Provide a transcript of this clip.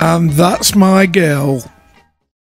and that's my girl.